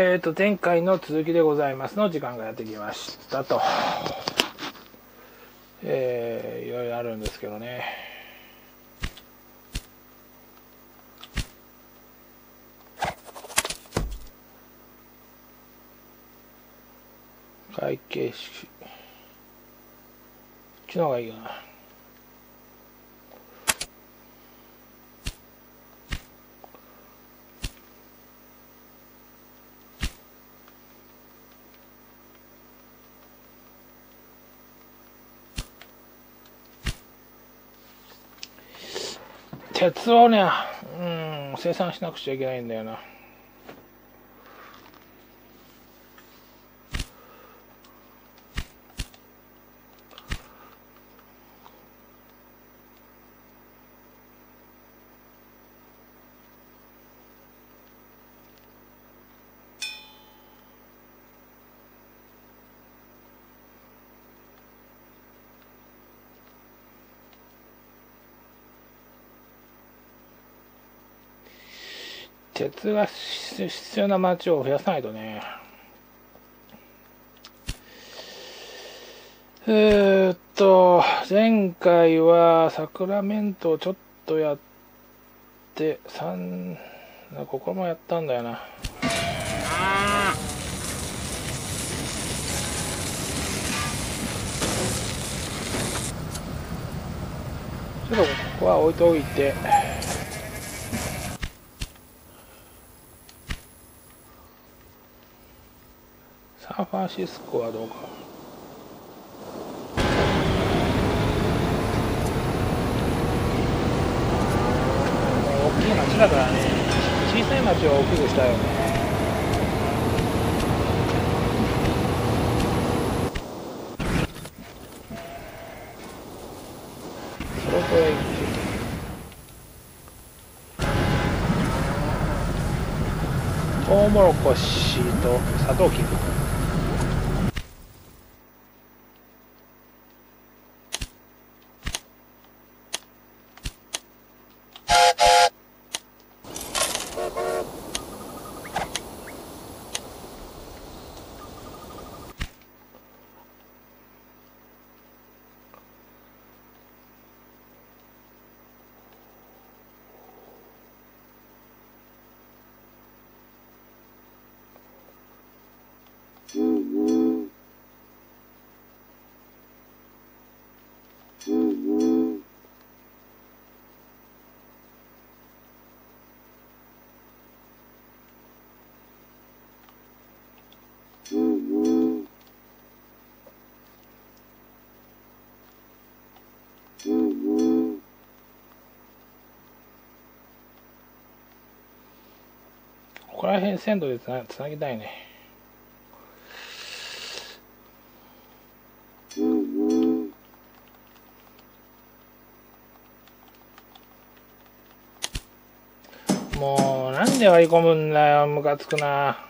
えっ、ー、と、前回の続きでございますの時間がやってきましたと。えー、いろいろあるんですけどね。会計式。こっちの方がいいかな。鉄をね、うん、生産しなくちゃいけないんだよな。鉄が必要な街を増やさないとね。えー、っと、前回はサクラメントをちょっとやって、3、ここもやったんだよな。ちょっとここは置いておいて、ンフランシスコはどうか大きい町だからね小さい町を大きくしたよねトウモロコシとサトウキビここら辺線路でつなつなぎたいね。もう、なんで割り込むんだよ、ムカつくな。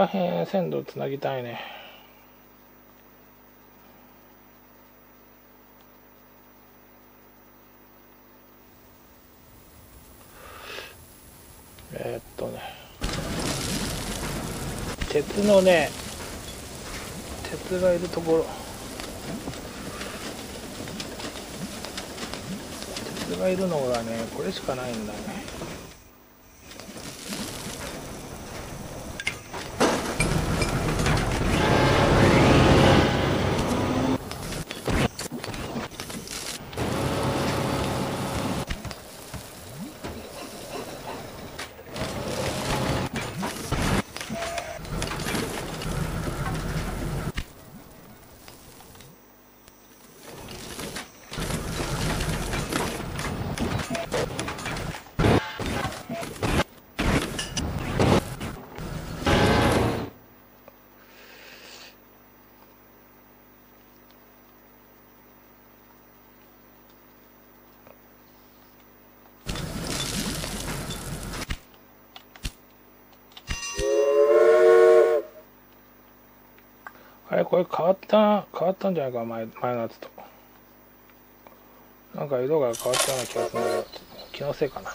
ここら辺線路つなぎたいね。えー、っとね。鉄のね鉄がいるところ。鉄がいるのがねこれしかないんだね。これ変わった変わったんじゃないか前前のやつとなんか色が変わったような気がするんだけど気のせいかな。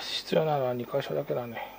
必要なのは2箇所だけだね。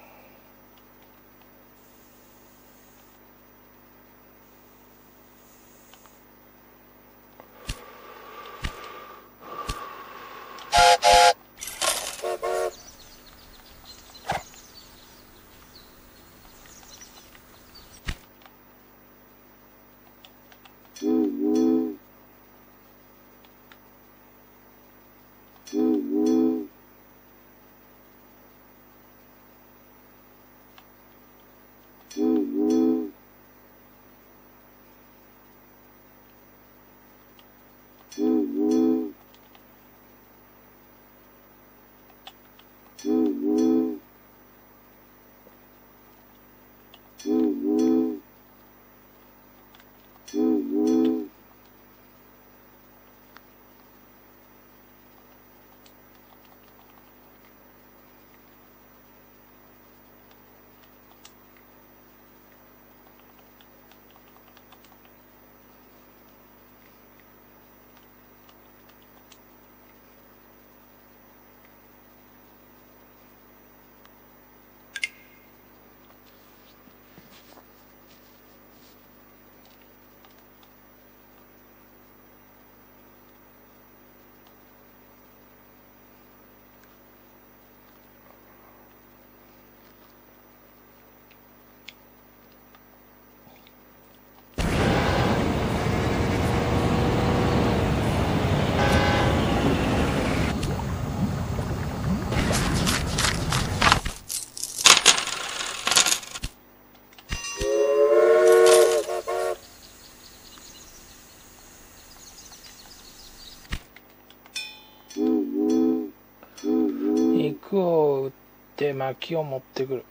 肉を打って薪を持ってくる。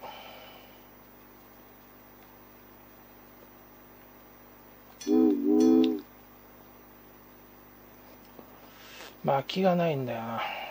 薪がないんだよな。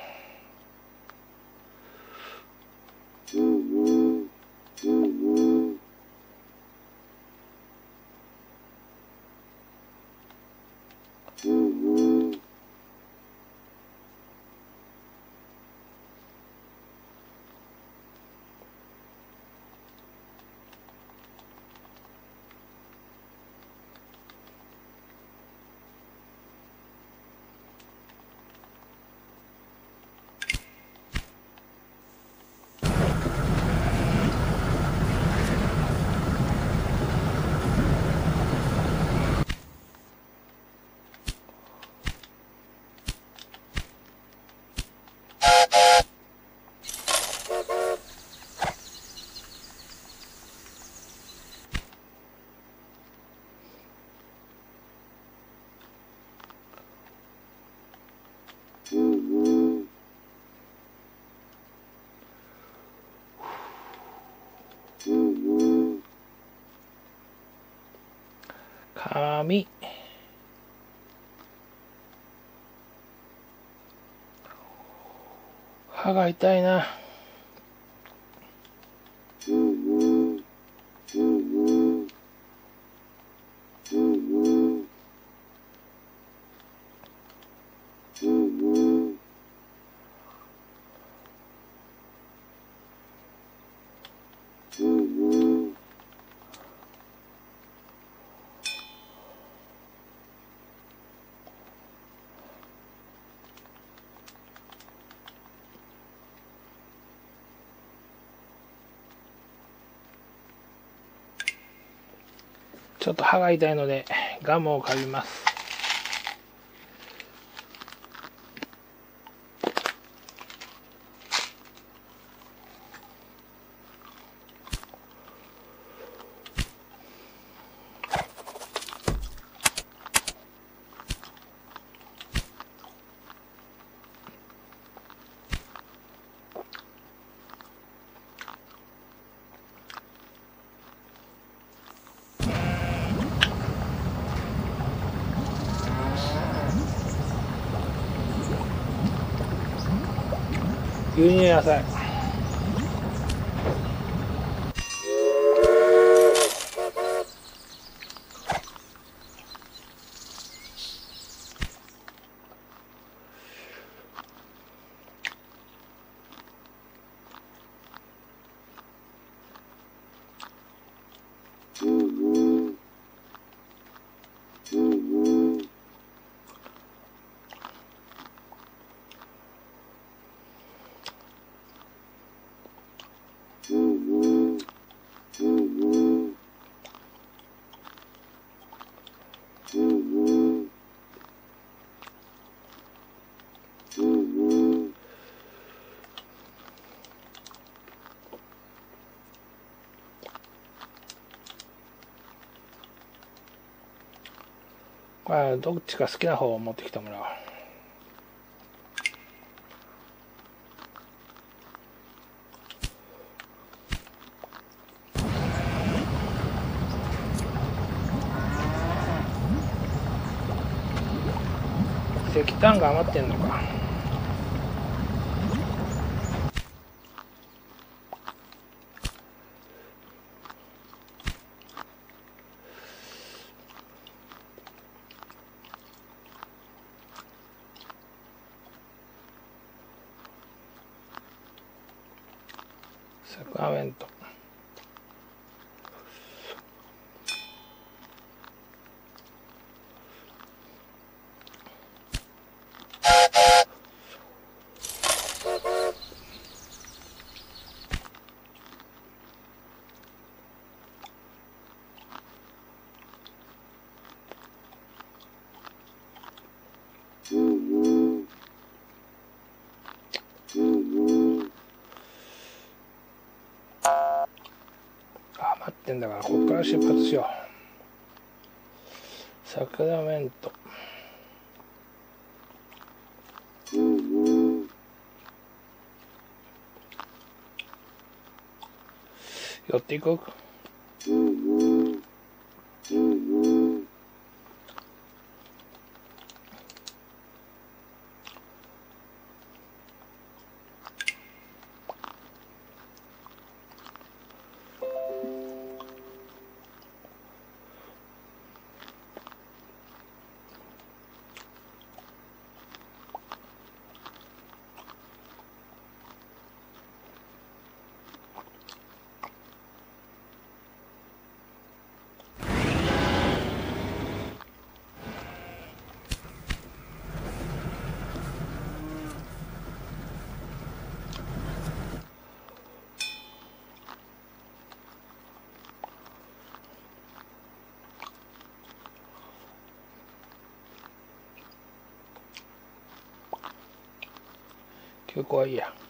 紙歯が痛いな。ちょっと歯が痛いのでガムを噛みます。Nothing. まあどっちか好きな方を持ってきてもらおう。石炭が余ってんのか。サってんだからここから出発しよう。サクラメント。寄っていこう。か休校はい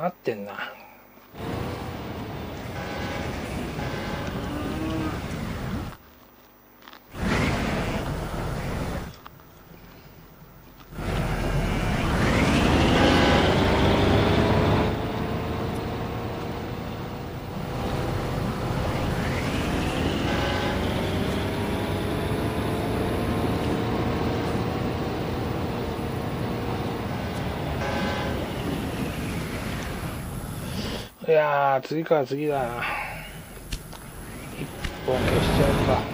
まってんな。いやー次から次だな。一本消しちゃうか。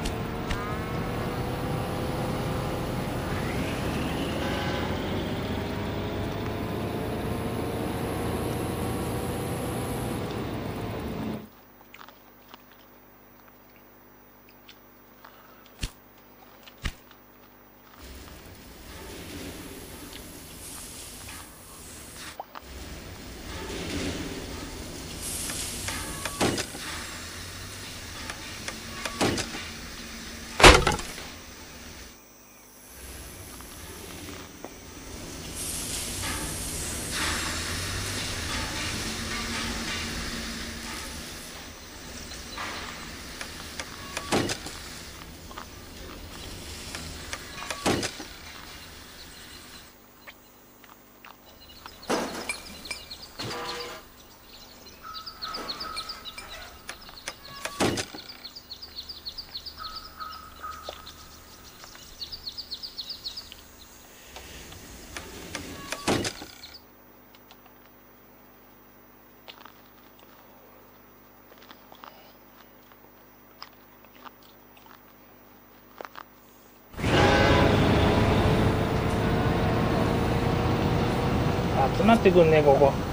なってくんねここ。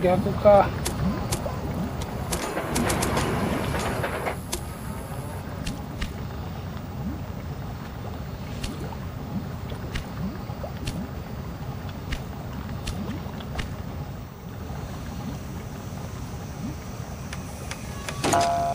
逆か。で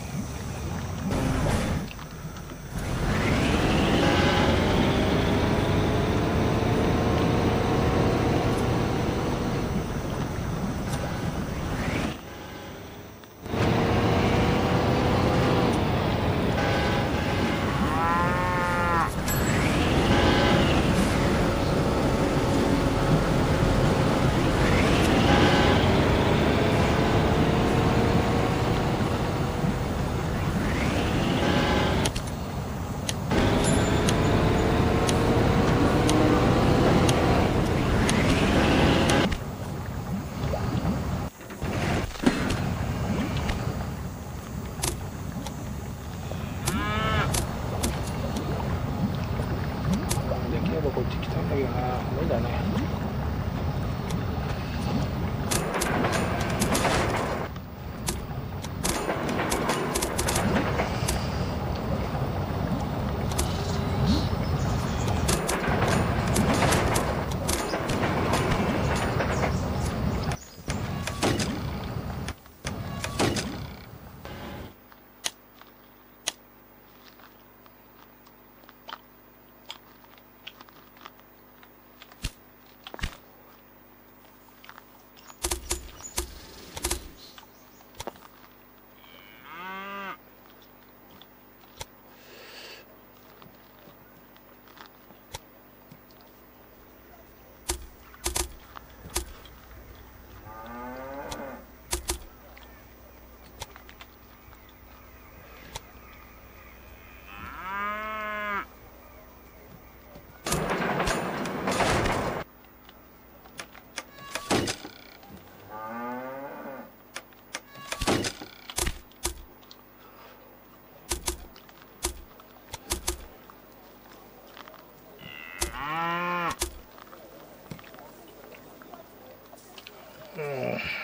Mm.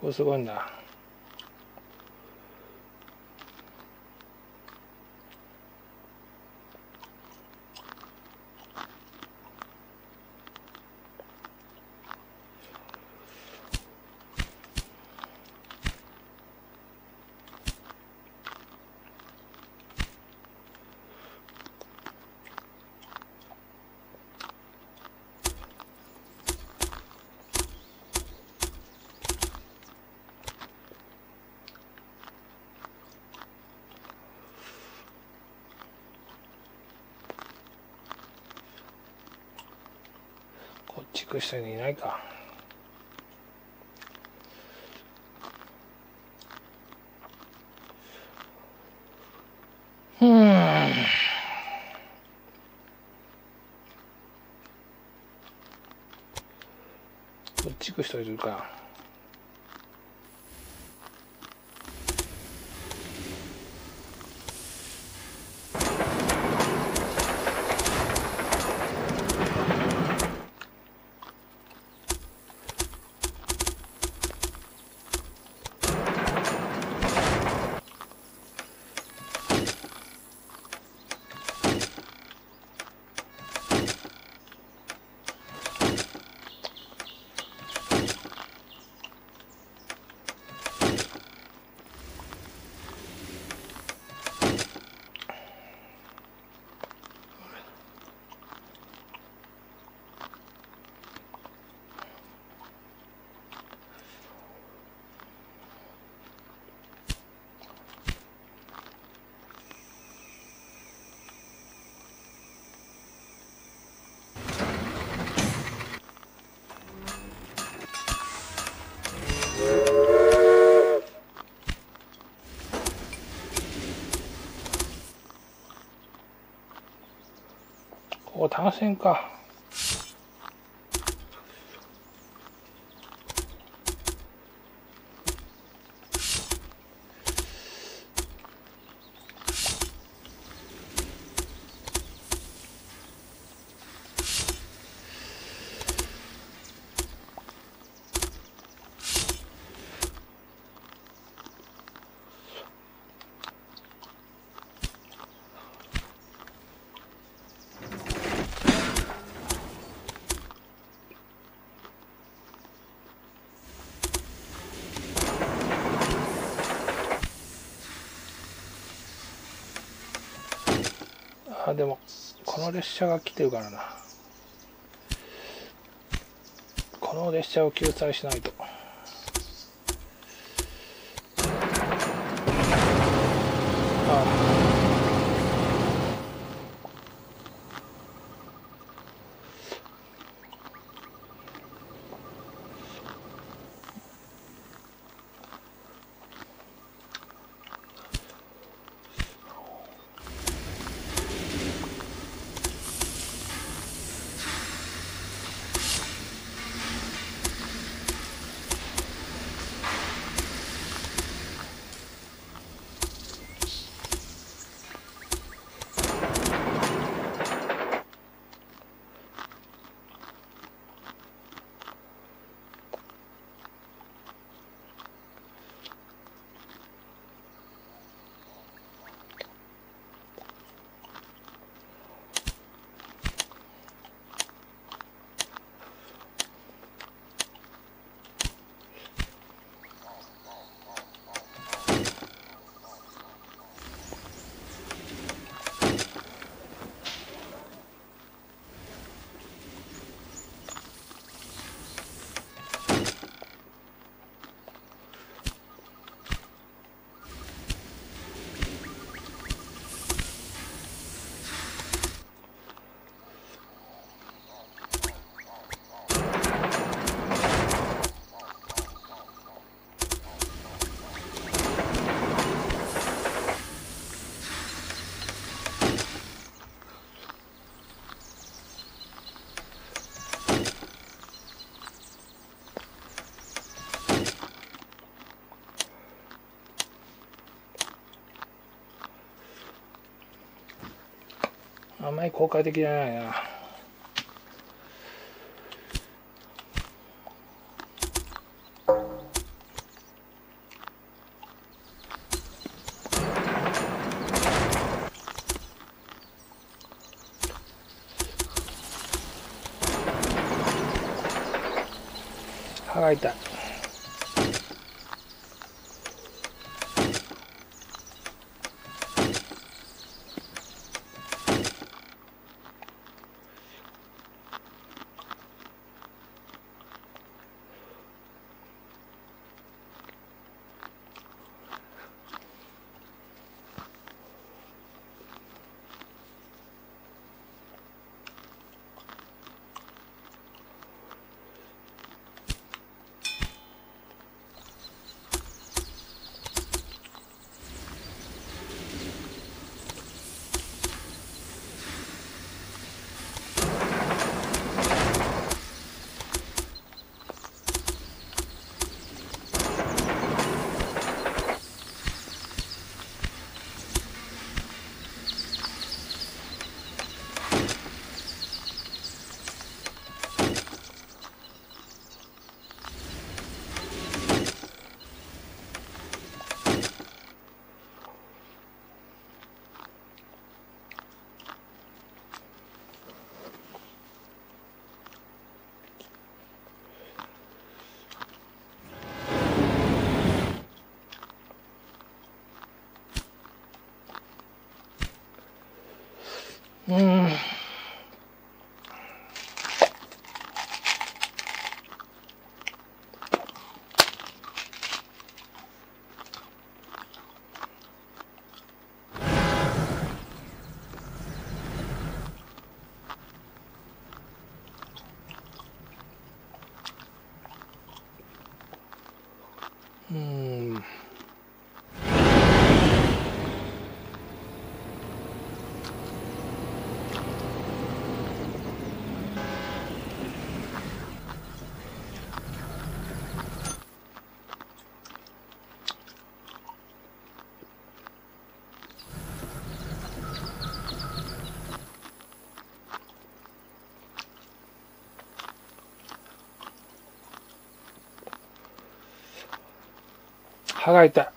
これすごく人にいないか。うん。こっち行く人いるかここ単線かあでもこの列車が来てるからな。この列車を救済しないと。ああ。あんまり効果的じゃないな。歯が痛い。う歯が痛い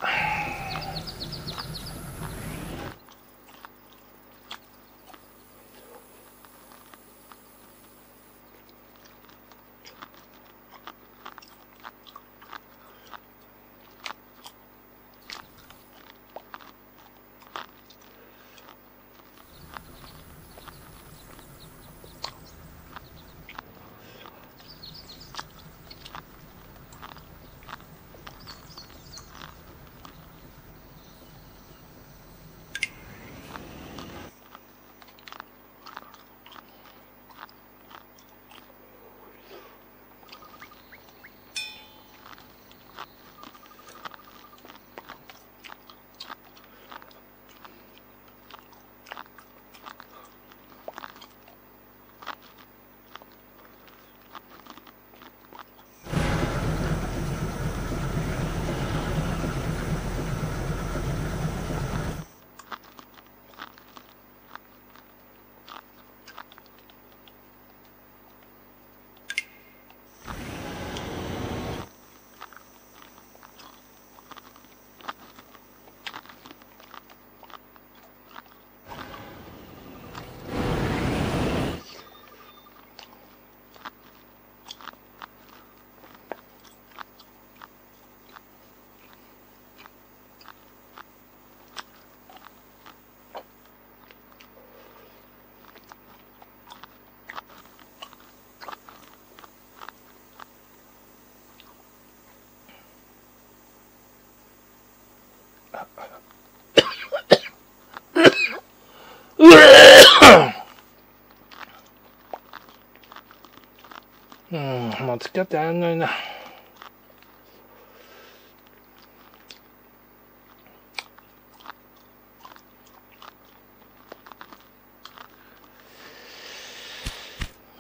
うん、もう付き合ってやんのにな。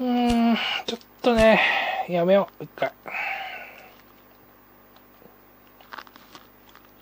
うん、ちょっとね、やめよう、一回。